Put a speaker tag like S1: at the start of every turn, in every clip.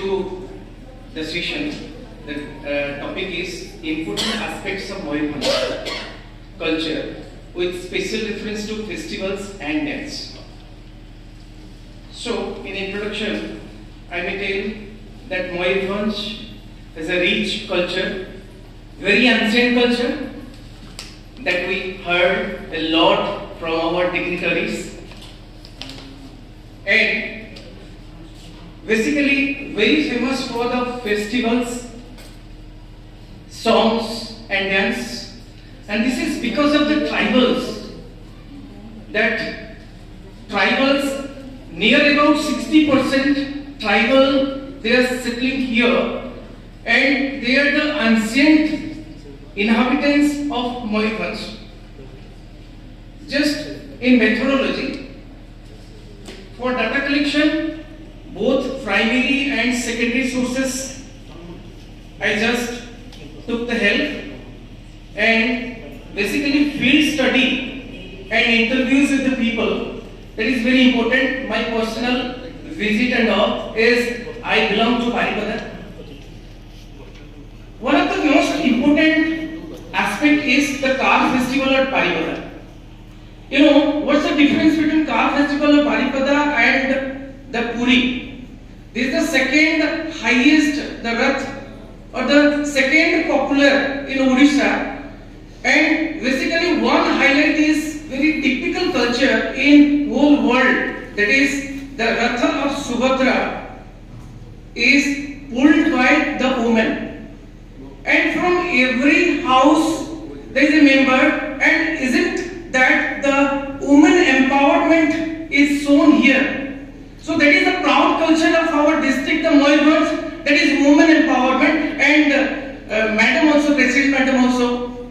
S1: the session. The uh, topic is important aspects of Mayurbhanj culture with special reference to festivals and dance. So in introduction, I may tell that Mayurbhanj is a rich culture, very ancient culture that we heard a lot from our dignitaries and basically very famous for the festivals, songs and dance. And this is because of the tribals. That tribals near about 60% tribal they are settling here. And they are the ancient inhabitants of Mayurbhanj. Just in methodology, for data collection, both primary and secondary sources, I just took the help and basically field study and interviews with the people. That is very important. My personal visit and all is I belong to Baripada. One of the most important aspect is the car festival at Baripada. You know, what's the difference between car festival of Baripada and the Puri? This is the second highest, the Rath, or the second popular in Odisha. And basically one highlight is very typical culture in whole world. That is the Ratha of Subhadra is pulled by the woman. And from every house there is a member and isn't that the woman empowerment is shown here. Culture of our district, the Mayurbhanj, that is woman empowerment and uh, madam also, president madam also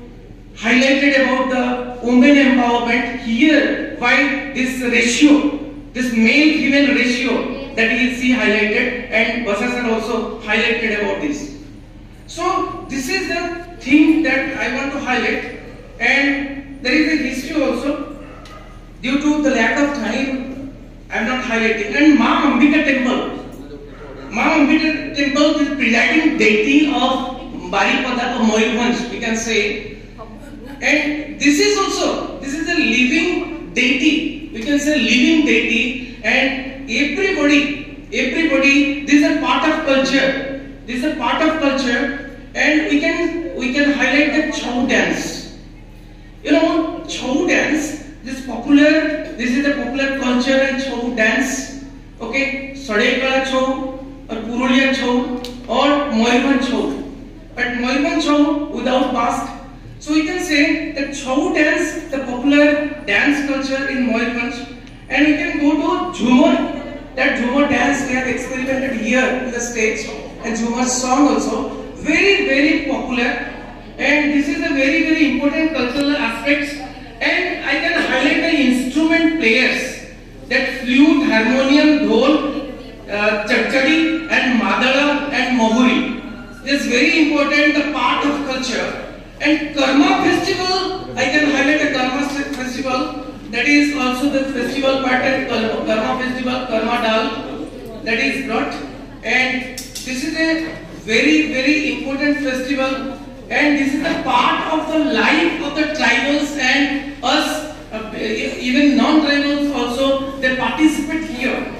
S1: highlighted about the woman empowerment here why this ratio, this male-female ratio that you see highlighted and Basasar also highlighted about this. So this is the thing that I want to highlight and there is a history also due to the lack of time I am not highlighting. And Ma Ambika temple. Ma Ambika temple is presiding deity of Baripada or Mayurbhanj we can say. And this is also this is a living deity. We can say living deity. And everybody everybody this is a part of culture. This is a part of culture. And we can we can highlight the Chhau dance. You know Chhau dance this popular this is the popular culture and Chhau dance okay Seraikela Chhau or Purulia Chhau or Mayurbhanj Chhau but Mayurbhanj Chhau without mask so we can say that Chhau dance the popular dance culture in Mayurbhanj and we can go to Jhumar that Jhumar dance we have experimented here in the stage and Jhumar song also very very popular. And this is a very very important cultural aspect, and I can highlight the instrument players that flute, harmonium, dhol, uh, chachadi and madala and mahuri. This is very important the part of culture and Karma festival I can highlight a Karma festival. That is also the festival part of Karma festival, Karma Dal. That is brought. And this is a very very important festival. And this is a part of the life of the tribals and us uh, even non-tribals also they participate here.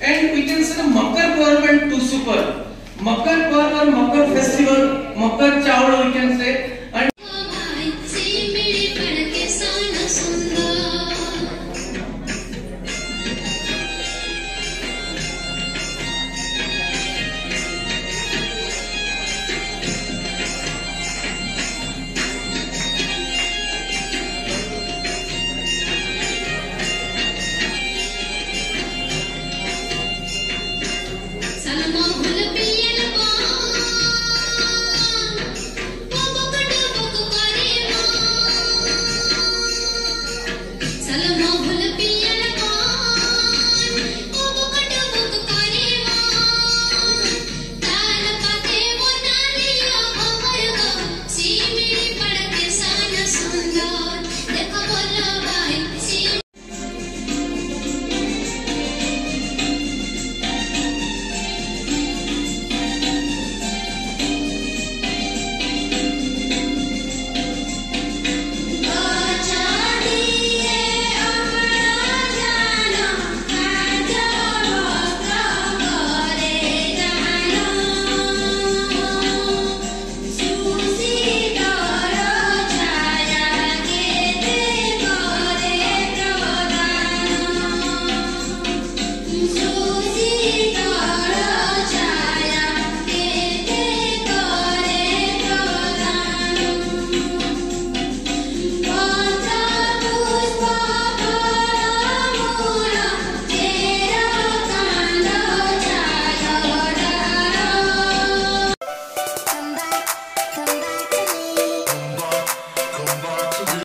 S1: And we can say the Makar Parv and super Makar Parv or Makar festival Makar Chawla we can say